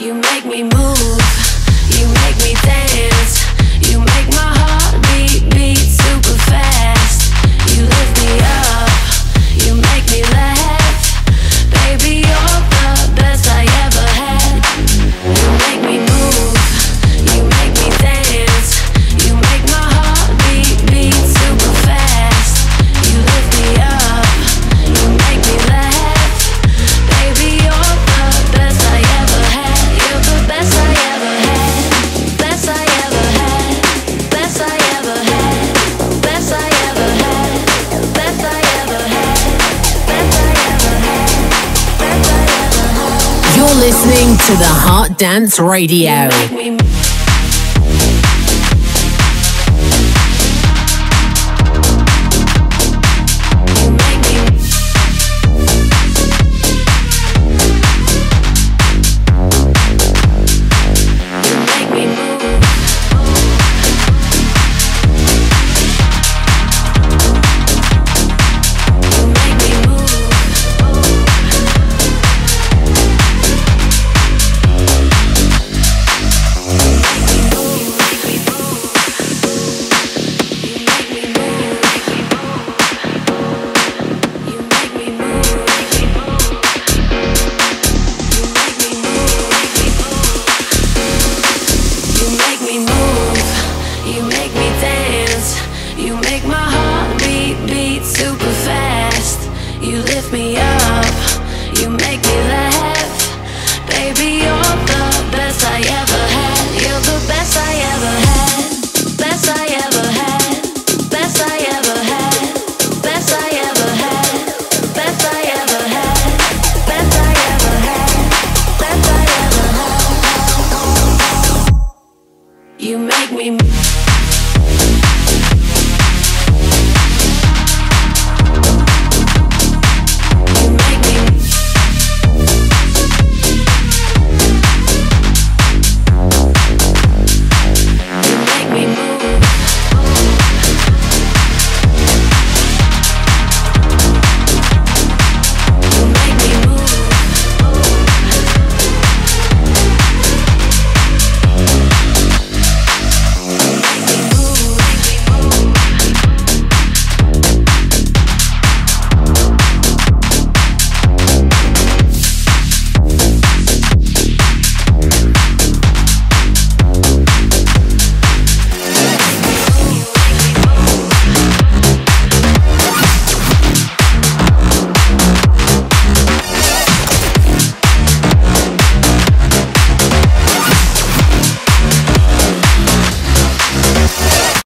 You make me move, you make me dance listening to the Heart Dance Radio. You make me.